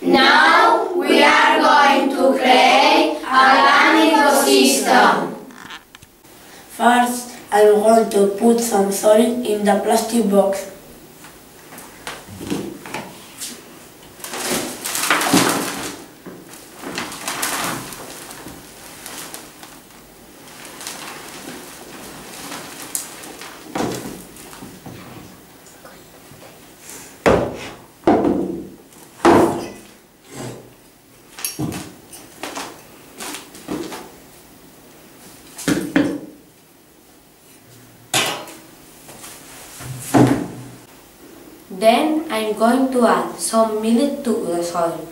Now we are going to create a land ecosystem. First, I'm going to put some soil in the plastic box. Then I'm going to add some millet to the soil.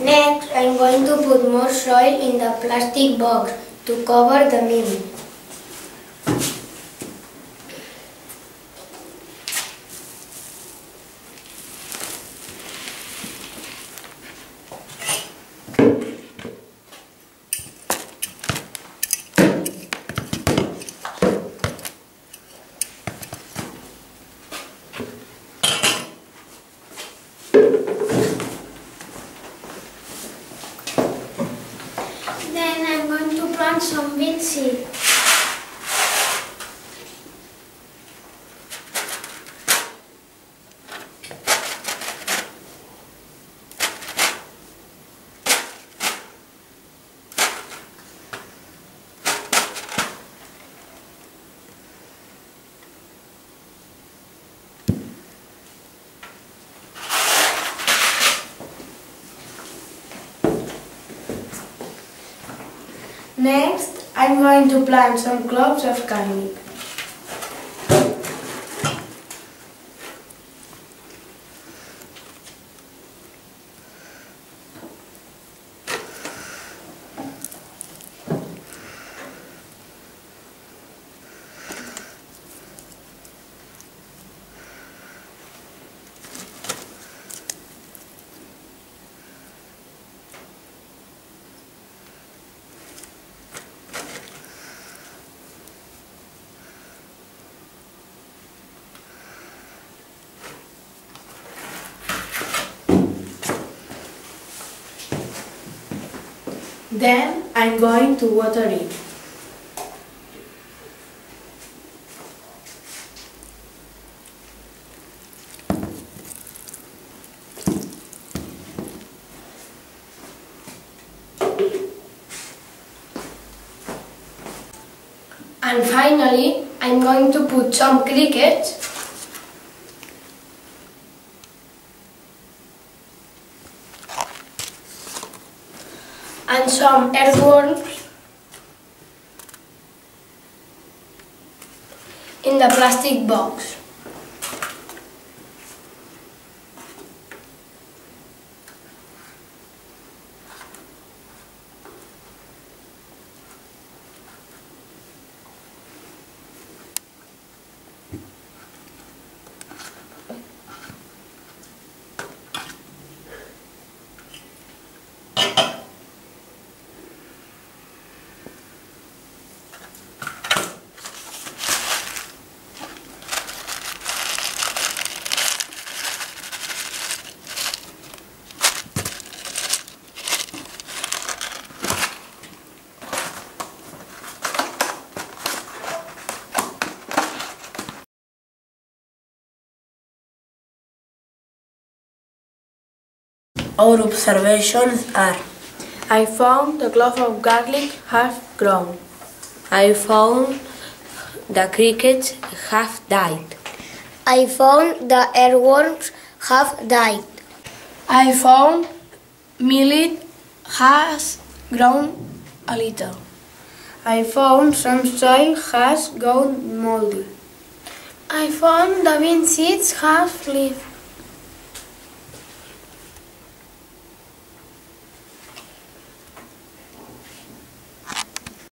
Next, I'm going to put more soil in the plastic box to cover the middle. Then I'm going to plant some Next, I'm going to plant some cloves of garlic. Then I'm going to water it. And finally, I'm going to put some crickets and some earthworms in the plastic box. Our observations are I found the clove of garlic half grown. I found the crickets half died. I found the earthworms half died. I found millet has grown a little. I found some soil has gone moldy. I found the bean seeds half leaf.